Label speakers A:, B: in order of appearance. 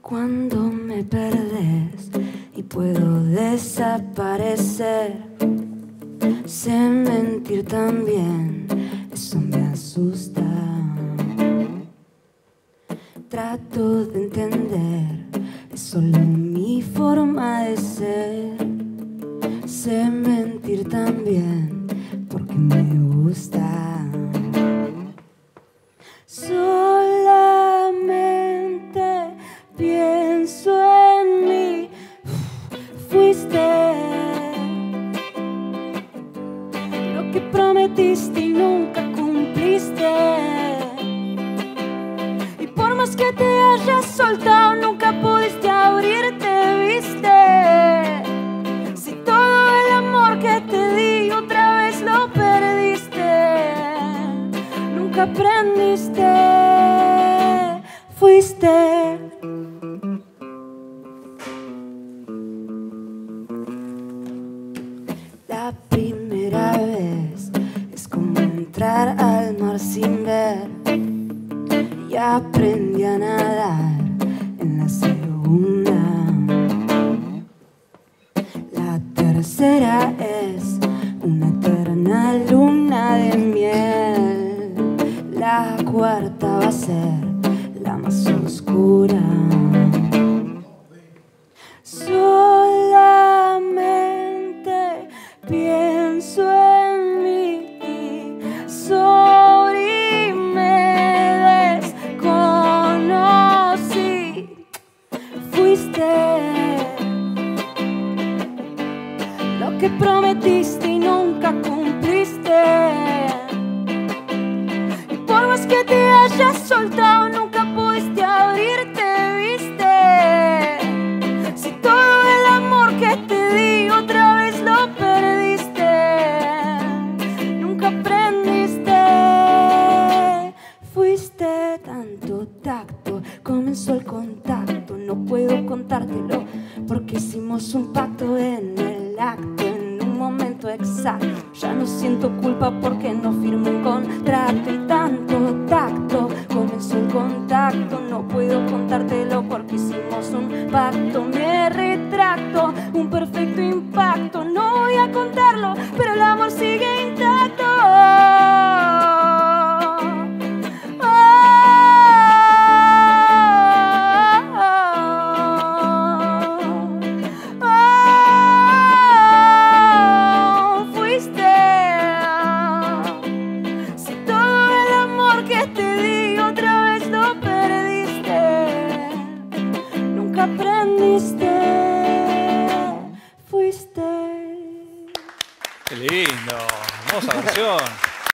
A: Cuando me perdes y puedo desaparecer, sé mentir también, eso me asusta. Trato de entender, es solo mi forma de ser. Sé mentir también, porque me gusta. Solamente pienso en mí. Fuiste lo que prometiste y nunca cumpliste. Y por más que te hayas soltado, nunca pudiste abrirte, viste. Nunca aprendiste, fuiste. La primera vez es como entrar al mar sin ver y aprendí a nadar en la segunda. La tercera es una eterna luna. La cuarta va a ser la más oscura. Solamente pienso en mí. Sorry, me desconocí. Fuiste lo que prometiste y nunca cumpliste. Que te hayas soltado, nunca pudiste abrirte, viste. Si todo el amor que te di otra vez lo perdiste, nunca aprendiste. Fuiste tanto tacto, comenzó el contacto, no puedo contártelo porque hicimos un pacto en el acto, Ya no siento culpa porque no firmé un contrato y tanto tacto, comenzó el contacto, no puedo contártelo porque hicimos un pacto. Me retracto, un perfecto impacto, no voy a contarlo, pero el
B: Qué lindo. Hermosa versión.